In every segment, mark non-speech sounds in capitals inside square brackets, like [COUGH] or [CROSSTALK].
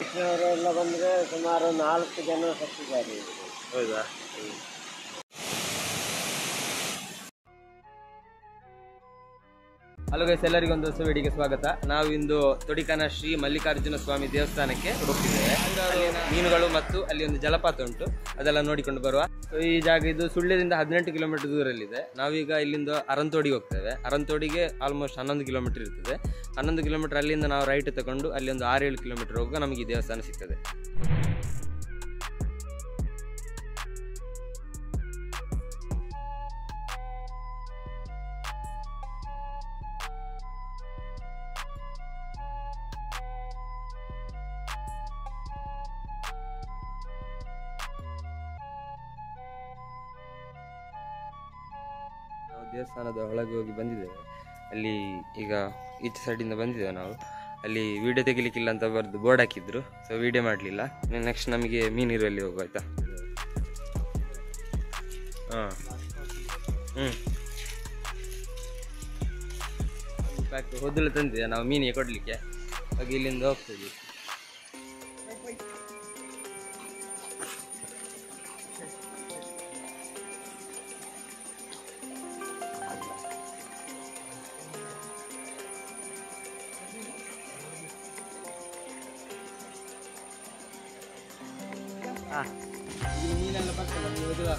ಅವರೆಲ್ಲ ಬಂದರೆ ಸುಮಾರು ನಾಲ್ಕು ಜನ ಸತ್ತಿದ್ದಾರೆ. ಹೌದಾ? ಹಲೋ ಗೈಸ್ ಎಲ್ಲರಿಗೂ ಒಂದು ಹೊಸ ವಿಡಿಯೋಗೆ ಸ್ವಾಗತ. ನಾವು ಇಂದು ತೊಡಿಕನ ಶ್ರೀ ಮಲ್ಲಿಕಾರ್ಜುನ ಸ್ವಾಮಿ ದೇವಸ್ಥಾನಕ್ಕೆ ಹೋಗ್ತಿದ್ದೇವೆ. ಮೀನುಗಳು ಮತ್ತು ಅಲ್ಲಿ ಒಂದು ಜಲಪಾತ ಉಂಟು. ಅದೆಲ್ಲ ನೋಡಿಕೊಂಡು ಬರುವ. ಈ ಜಾಗ ಇದು ಸುಳ್ಳ್ಯದಿಂದ ಹದಿನೆಂಟು ಕಿಲೋಮೀಟರ್ ದೂರಲ್ಲಿದೆ. ನಾವೀಗ ಇಲ್ಲಿಂದ ಅರಂತೋಡಿಗೆ ಹೋಗ್ತೇವೆ. ಅರಂತೋಡಿಗೆ ಆಲ್ಮೋಸ್ಟ್ ಹನ್ನೊಂದು ಕಿಲೋಮೀಟರ್ ಇರ್ತದೆ. ಹನ್ನೊಂದು ಕಿಲೋಮೀಟರ್ ಅಲ್ಲಿಂದ ನಾವು ರೈಟ್ ತಗೊಂಡು ಅಲ್ಲಿ ಒಂದು ಆರೇಳು ಕಿಲೋಮೀಟರ್ ಹೋಗುವಾಗ ನಮಗೆ ಈ ದೇವಸ್ಥಾನ ಸಿಗ್ತದೆ. ದೇವಸ್ಥಾನದ ಒಳಗೆ ಹೋಗಿ ಬಂದಿದ್ದೇವೆ. ಅಲ್ಲಿ ಈಗ ಈಚೆ ಸೈಡಿಂದ ಬಂದಿದ್ದೇವೆ ನಾವು. ಅಲ್ಲಿ ವಿಡಿಯೋ ತೆಗಿಲಿಕ್ಕಿಲ್ಲ ಅಂತ ಬರೆದು ಬೋರ್ಡ್ ಹಾಕಿದ್ರು. ಸೊ ವಿಡಿಯೋ ಮಾಡಲಿಲ್ಲ. ನೆಕ್ಸ್ಟ್ ನಮಗೆ ಮೀನಿರುವಲ್ಲಿ ಹೋಗುವ, ಆಯ್ತಾ? ಹಾಂ. ಹ್ಞೂ ಪ್ಯಾಕ್ ತಂದಿದೆ. ನಾವು ಮೀನಿಗೆ ಕೊಡಲಿಕ್ಕೆ. ಹಾಗೆ ಇಲ್ಲಿಂದ ಹೋಗ್ತಿದ್ವಿ ಮೀನೆಲ್ಲ ಹೊದಲು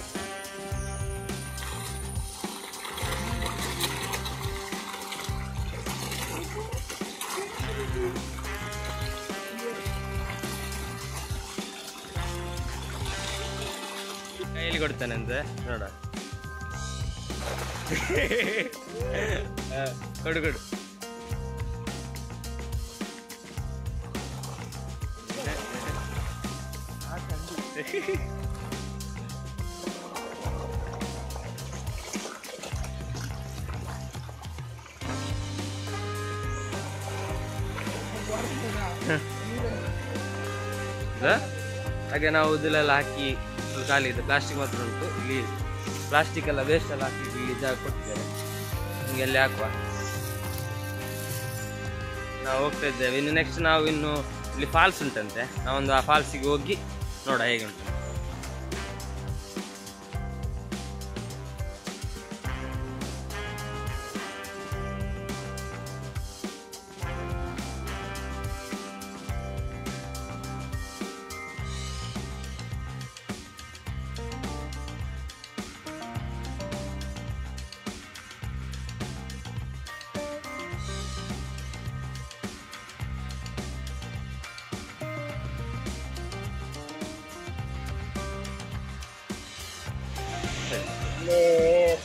ಕೈಯಲ್ಲಿ ಕೊಡ್ತಾನಂತೆ ನೋಡ [LAUGHS] ಕೊಡು ಕೊಡು. [LAUGHS] ಹಾಗೆ ನಾವು ಇದೆಲ್ಲ ಹಾಕಿ ಖಾಲಿ ಇದೆ. ಪ್ಲಾಸ್ಟಿಕ್ ಮಾತ್ರ ಉಂಟು. ಇಲ್ಲಿ ಪ್ಲಾಸ್ಟಿಕ್ ಎಲ್ಲ ವೇಸ್ಟ್ ಎಲ್ಲ ಹಾಕಿ ಇಲ್ಲಿ ಜಾಗ ಕೊಟ್ಟಿದ್ದಾರೆ. ನಿಮಗೆ ಅಲ್ಲಿ ಹಾಕುವ. ನಾವು ಹೋಗ್ತಾ ಇದ್ದೇವೆ. ಇನ್ನು ನೆಕ್ಸ್ಟ್ ನಾವು ಇನ್ನು ಇಲ್ಲಿ ಫಾಲ್ಸ್ ಉಂಟಂತೆ. ನಾವೊಂದು ಆ ಫಾಲ್ಸಿಗೆ ಹೋಗಿ ನೋಡ ಹೇಗೆ ಉಂಟು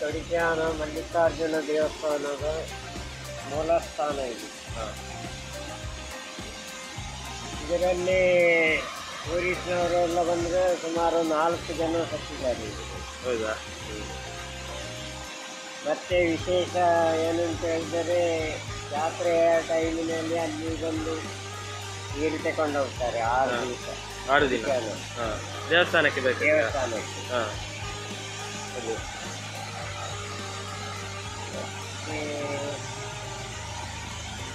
ತೊಡಿಚಾನ ಮಲ್ಲಿಕಾರ್ಜುನ ದೇವಸ್ಥಾನದ ಮೂಲ ಸ್ಥಾನ ಇದು. ಇದರಲ್ಲಿ ಟೂರಿಸ್ಟ್ನವರೆಲ್ಲ ಬಂದರೆ ಸುಮಾರು ನಾಲ್ಕು ಜನ ಸತ್ತಿದ್ದಾರೆ ಹೌದಾ? ಮತ್ತೆ ವಿಶೇಷ ಏನಂತ ಹೇಳಿದರೆ ಜಾತ್ರೆಯ ಟೈಮಿನಲ್ಲಿ ಅಲ್ಲಿ ಬಂದು ನೀರು ತಗೊಂಡು ಹೋಗ್ತಾರೆ ಆರು. ದಿವಸ. ಆರು ದಿನ. ದೇವಸ್ಥಾನಕ್ಕೆ ಬೇಕು ದೇವಸ್ಥಾನಕ್ಕೆ. ಹಾ.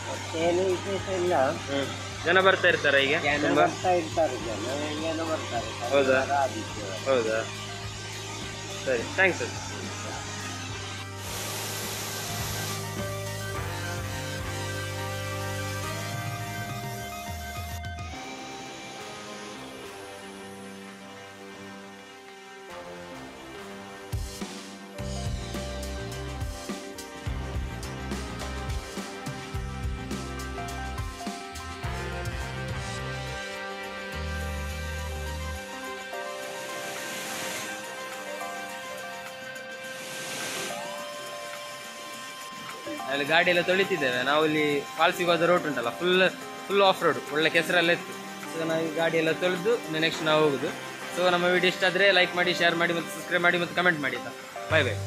ಮತ್ತೇನು ವಿಶೇಷ ಇಲ್ಲ. ಹ್ಮ್. ಜನ ಬರ್ತಾ ಇರ್ತಾರೆ ಈಗ? ಜನ ತುಂಬಾ? ಬರ್ತಾ ಇರ್ತಾರೆ ಜನ ಜನ ಬರ್ತಾರೆ? ಹೌದಾ? ಆದಿತ್ಯವಾರ. ಹೌದಾ? ಸರಿ ಥ್ಯಾಂಕ್ಸ್ ಅಲ್ಲಿ ಗಾಡಿ ಎಲ್ಲ ತೊಳಿತಿದ್ದೇವೆ. ನಾವು ಇಲ್ಲಿ ಫಾಲ್ಸಿಗೆ ಹೋದ ರೋಡ್ ಉಂಟಲ್ಲ ಫುಲ್ ಫುಲ್ ಆಫ್ ರೋಡ್ ಒಳ್ಳೆ ಕೆಸರೆಲ್ಲ ಇತ್ತು. ಸೊ ನಾವು ಈ ಗಾಡಿ ಎಲ್ಲ ತೊಳೆದು ನೆಕ್ಸ್ಟ್ ನಾವು ಹೋಗುದು. ಸೊ ನಮ್ಮ ವಿಡಿಯೋ ಇಷ್ಟ ಆದರೆ ಲೈಕ್ ಮಾಡಿ ಶೇರ್ ಮಾಡಿ ಮತ್ತು ಸಬ್ಸ್ಕ್ರೈಬ್ ಮಾಡಿ ಮತ್ತು ಕಮೆಂಟ್ ಮಾಡಿ ಬಾಯ್ ಬಾಯ್